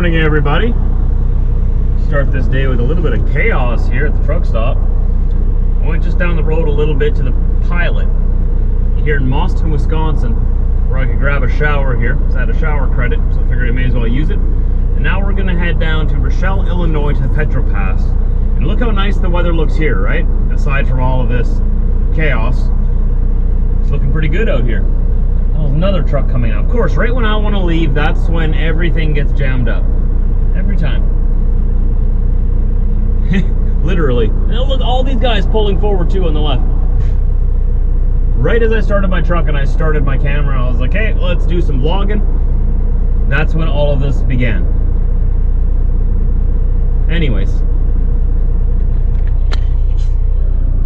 morning, everybody. Start this day with a little bit of chaos here at the truck stop. I went just down the road a little bit to the pilot here in Mauston, Wisconsin, where I could grab a shower here. So I had a shower credit, so I figured I may as well use it. And now we're gonna head down to Rochelle, Illinois to the Petro Pass. And look how nice the weather looks here, right? Aside from all of this chaos, it's looking pretty good out here. Oh, another truck coming out. Of course, right when I want to leave, that's when everything gets jammed up. Every time. Literally. And look, all these guys pulling forward too on the left. Right as I started my truck and I started my camera, I was like, hey, let's do some vlogging. That's when all of this began. Anyways.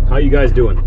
How you guys doing?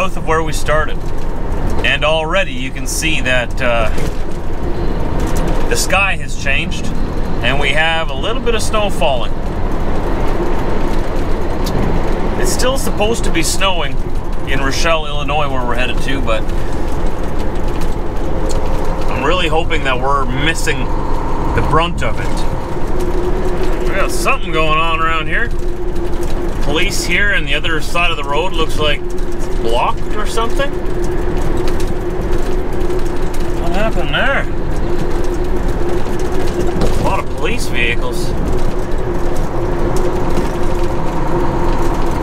South of where we started. And already you can see that uh, the sky has changed and we have a little bit of snow falling. It's still supposed to be snowing in Rochelle, Illinois, where we're headed to, but I'm really hoping that we're missing the brunt of it. We got something going on around here police here and the other side of the road looks like blocked or something. What happened there? A lot of police vehicles.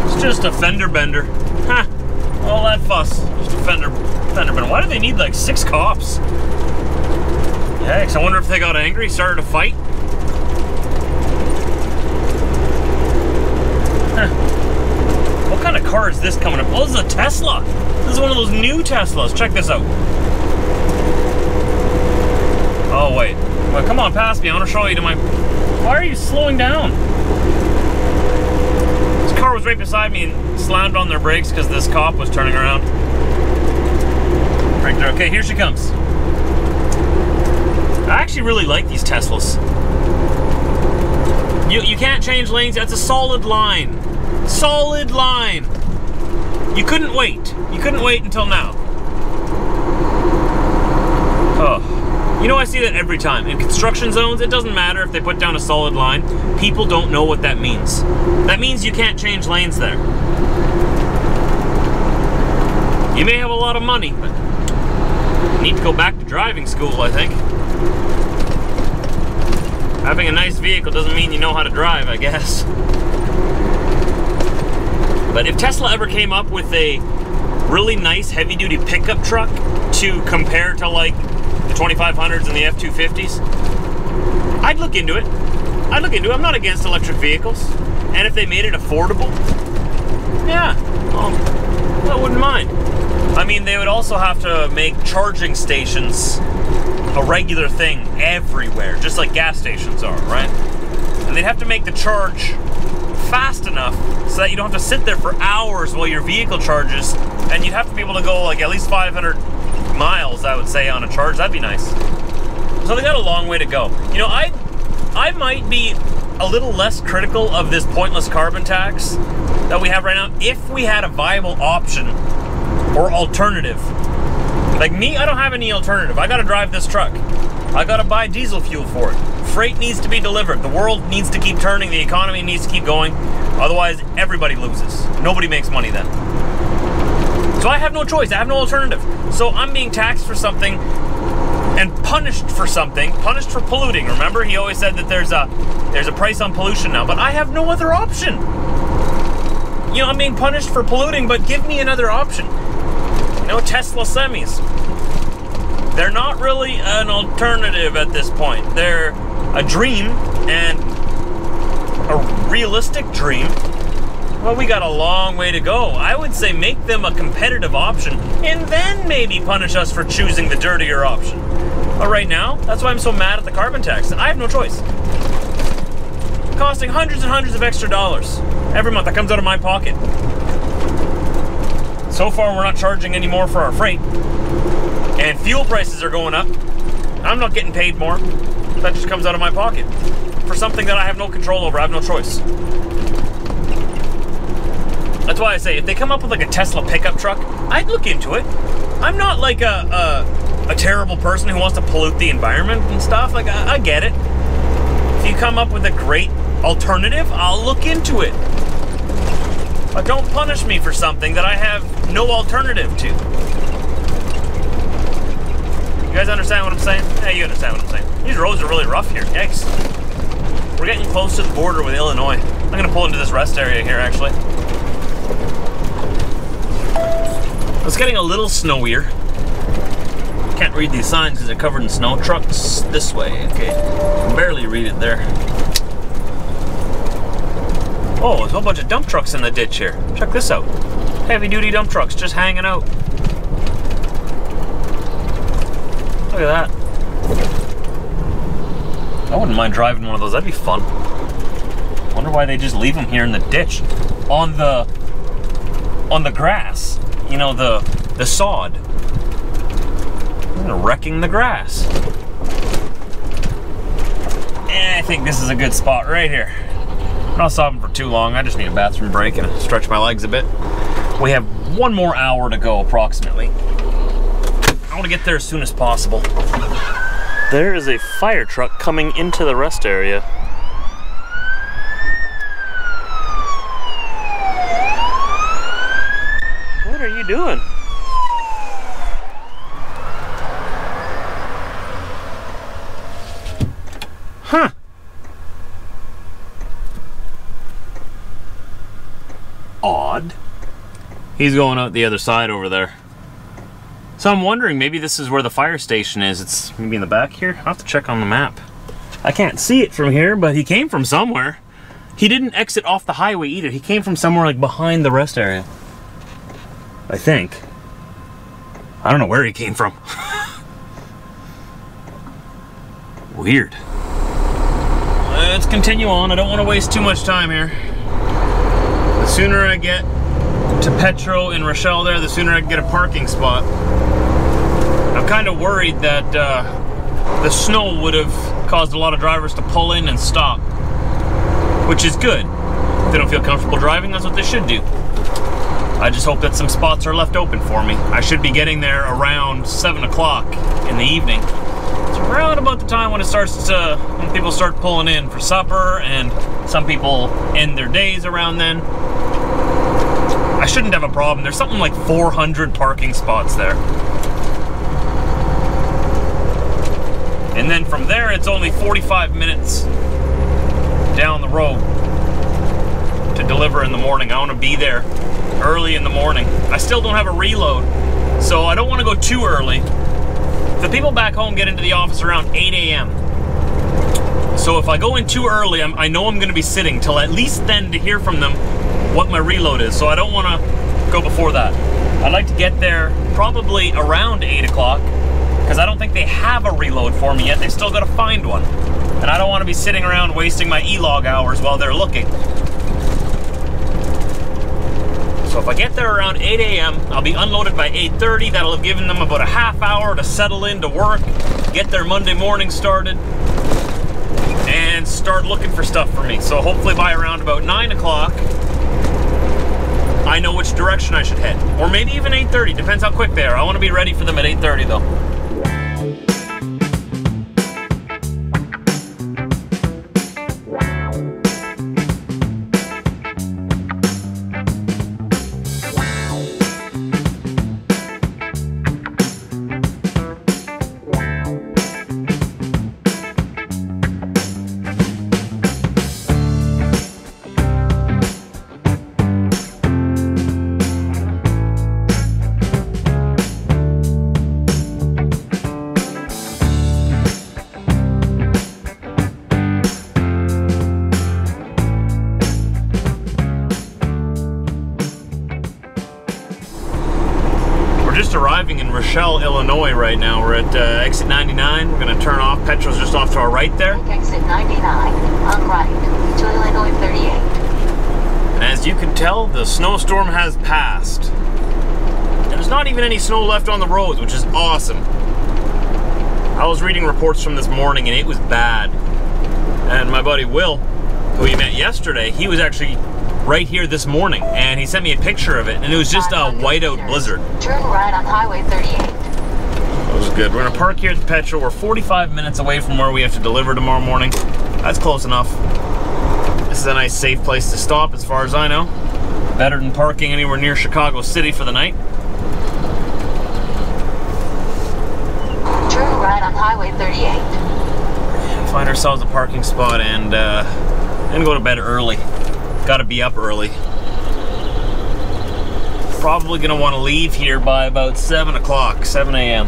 It's just a fender bender. Huh. All that fuss. Just a fender fender bender. Why do they need like six cops? Yikes, I wonder if they got angry, started a fight. What kind of car is this coming up? Oh, this is a Tesla. This is one of those new Teslas. Check this out. Oh, wait. Well, come on, pass me. I want to show you to my... Why are you slowing down? This car was right beside me and slammed on their brakes because this cop was turning around. Right there. Okay, here she comes. I actually really like these Teslas. You, you can't change lanes. That's a solid line. Solid line. You couldn't wait. You couldn't wait until now. Oh. You know, I see that every time. In construction zones, it doesn't matter if they put down a solid line. People don't know what that means. That means you can't change lanes there. You may have a lot of money, but you need to go back to driving school, I think. Having a nice vehicle doesn't mean you know how to drive, I guess. But if Tesla ever came up with a really nice heavy duty pickup truck to compare to like the 2500s and the F250s, I'd look into it. I'd look into it. I'm not against electric vehicles. And if they made it affordable, yeah, well, I wouldn't mind. I mean, they would also have to make charging stations a regular thing everywhere, just like gas stations are, right? And they'd have to make the charge fast enough so that you don't have to sit there for hours while your vehicle charges and you'd have to be able to go like at least 500 miles I would say on a charge that'd be nice so they got a long way to go you know I I might be a little less critical of this pointless carbon tax that we have right now if we had a viable option or alternative. Like me, I don't have any alternative. I gotta drive this truck. I gotta buy diesel fuel for it. Freight needs to be delivered. The world needs to keep turning. The economy needs to keep going. Otherwise, everybody loses. Nobody makes money then. So I have no choice. I have no alternative. So I'm being taxed for something and punished for something, punished for polluting. Remember, he always said that there's a there's a price on pollution now, but I have no other option. You know, I'm being punished for polluting, but give me another option. Know, Tesla semis. They're not really an alternative at this point. They're a dream and a realistic dream. Well, we got a long way to go. I would say make them a competitive option and then maybe punish us for choosing the dirtier option. But right now, that's why I'm so mad at the carbon tax. I have no choice. Costing hundreds and hundreds of extra dollars every month. That comes out of my pocket. So far, we're not charging any more for our freight. And fuel prices are going up. I'm not getting paid more. That just comes out of my pocket for something that I have no control over. I have no choice. That's why I say if they come up with like a Tesla pickup truck, I'd look into it. I'm not like a a, a terrible person who wants to pollute the environment and stuff. Like I, I get it. If you come up with a great alternative, I'll look into it. But don't punish me for something that I have no alternative to. Guys understand what I'm saying? Yeah, you understand what I'm saying. These roads are really rough here. Yikes. We're getting close to the border with Illinois. I'm gonna pull into this rest area here, actually. It's getting a little snowier. Can't read these signs because they're covered in snow. Trucks this way. Okay, can barely read it there. Oh, there's a whole bunch of dump trucks in the ditch here. Check this out. Heavy duty dump trucks just hanging out. Look at that. I wouldn't mind driving one of those. That'd be fun. Wonder why they just leave them here in the ditch on the on the grass you know, the, the sod. Wrecking the grass. And I think this is a good spot right here. I'm not stopping for too long. I just need a bathroom break and stretch my legs a bit. We have one more hour to go approximately. I want to get there as soon as possible. There is a fire truck coming into the rest area. What are you doing? Huh. Odd. He's going out the other side over there. So I'm wondering, maybe this is where the fire station is. It's maybe in the back here. I'll have to check on the map. I can't see it from here, but he came from somewhere. He didn't exit off the highway either. He came from somewhere like behind the rest area. I think. I don't know where he came from. Weird. Let's continue on. I don't want to waste too much time here. The sooner I get to Petro in Rochelle there, the sooner I can get a parking spot. Kind of worried that uh, the snow would have caused a lot of drivers to pull in and stop, which is good. If they don't feel comfortable driving, that's what they should do. I just hope that some spots are left open for me. I should be getting there around 7 o'clock in the evening. It's around about the time when it starts to, when people start pulling in for supper and some people end their days around then. I shouldn't have a problem. There's something like 400 parking spots there. And then from there, it's only 45 minutes down the road to deliver in the morning. I want to be there early in the morning. I still don't have a reload, so I don't want to go too early. The people back home get into the office around 8 a.m. So if I go in too early, I'm, i know I'm going to be sitting till at least then to hear from them what my reload is. So I don't want to go before that. I'd like to get there probably around 8 o'clock because I don't think they have a reload for me yet. They still got to find one. And I don't want to be sitting around wasting my e-log hours while they're looking. So if I get there around 8 a.m., I'll be unloaded by 8.30. That'll have given them about a half hour to settle in to work, get their Monday morning started, and and start looking for stuff for me. So hopefully by around about 9 o'clock, I know which direction I should head. Or maybe even 8.30, depends how quick they are. I want to be ready for them at 8.30 though. Rochelle, Illinois right now. We're at uh, exit 99. We're gonna turn off. Petro's just off to our right there. Exit 99, on right, to Illinois 38. And as you can tell, the snowstorm has passed. And there's not even any snow left on the roads, which is awesome. I was reading reports from this morning and it was bad. And my buddy Will, who we met yesterday, he was actually right here this morning and he sent me a picture of it and it was just a whiteout blizzard. Turn right on Highway 38. That was good. We're gonna park here at the Petro. We're 45 minutes away from where we have to deliver tomorrow morning. That's close enough. This is a nice safe place to stop as far as I know. Better than parking anywhere near Chicago City for the night. Turn right on Highway 38. Find ourselves a parking spot and uh, and go to bed early. Gotta be up early. Probably gonna want to leave here by about 7 o'clock, 7 a.m.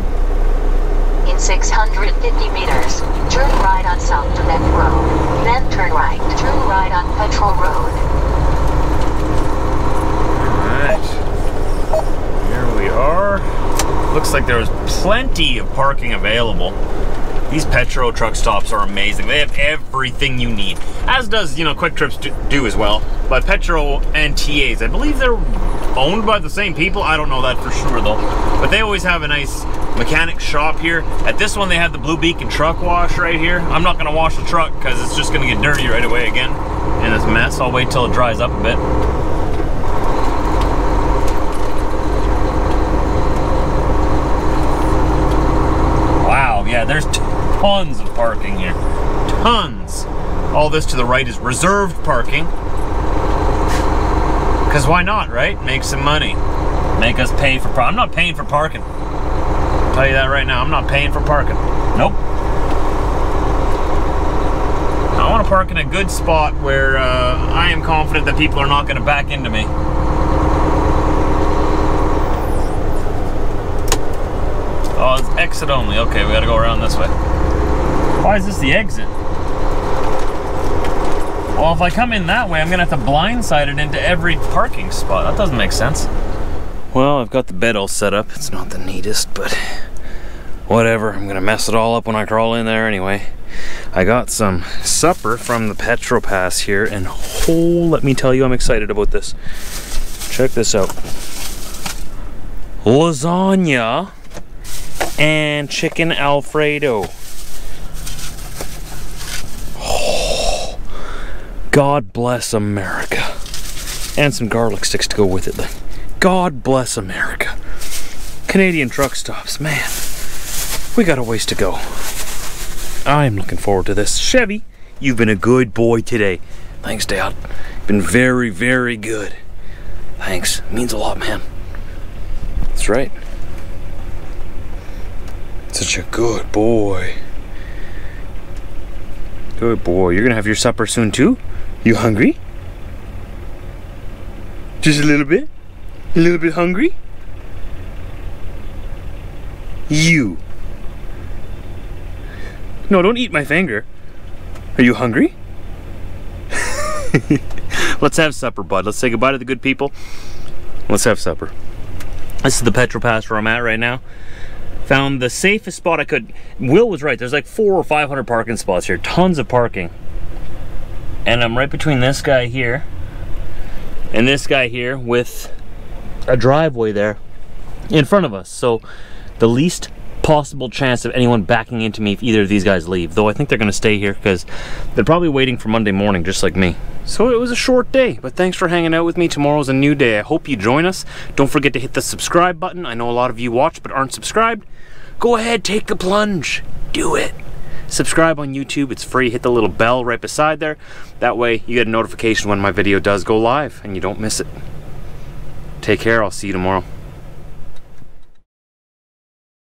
In 650 meters, turn right on South Dumet Road. Then turn right. Turn right on Petrol Road. Alright. Here we are. Looks like there was plenty of parking available. These Petro truck stops are amazing. They have everything you need. As does, you know, QuikTrips do, do as well. But Petro and TAs, I believe they're owned by the same people. I don't know that for sure though. But they always have a nice mechanic shop here. At this one, they have the Blue Beacon truck wash right here. I'm not gonna wash the truck because it's just gonna get dirty right away again in this mess. I'll wait till it dries up a bit. Wow, yeah, there's tons of parking here. Tons. All this to the right is reserved parking. Because why not, right? Make some money. Make us pay for I'm not paying for parking. I'll tell you that right now. I'm not paying for parking. Nope. I want to park in a good spot where uh, I am confident that people are not going to back into me. Oh, it's exit only. Okay, we gotta go around this way. Why is this the exit? Well, if I come in that way, I'm gonna have to blindside it into every parking spot. That doesn't make sense. Well, I've got the bed all set up. It's not the neatest, but whatever. I'm gonna mess it all up when I crawl in there anyway. I got some supper from the Petro Pass here, and oh, let me tell you, I'm excited about this. Check this out lasagna and chicken alfredo. God bless America. And some garlic sticks to go with it. God bless America. Canadian truck stops, man. We got a ways to go. I'm looking forward to this. Chevy, you've been a good boy today. Thanks, Dad. Been very, very good. Thanks. Means a lot, man. That's right. Such a good boy. Good boy. You're gonna have your supper soon too? You hungry? Just a little bit? A little bit hungry? You. No, don't eat my finger. Are you hungry? Let's have supper, bud. Let's say goodbye to the good people. Let's have supper. This is the Petro Pass where I'm at right now. Found the safest spot I could. Will was right. There's like four or five hundred parking spots here. Tons of parking. And I'm right between this guy here and this guy here with a driveway there in front of us. So the least possible chance of anyone backing into me if either of these guys leave. Though I think they're going to stay here because they're probably waiting for Monday morning, just like me. So it was a short day, but thanks for hanging out with me. Tomorrow's a new day. I hope you join us. Don't forget to hit the subscribe button. I know a lot of you watch but aren't subscribed. Go ahead, take the plunge. Do it. Subscribe on YouTube, it's free. Hit the little bell right beside there. That way you get a notification when my video does go live and you don't miss it. Take care, I'll see you tomorrow.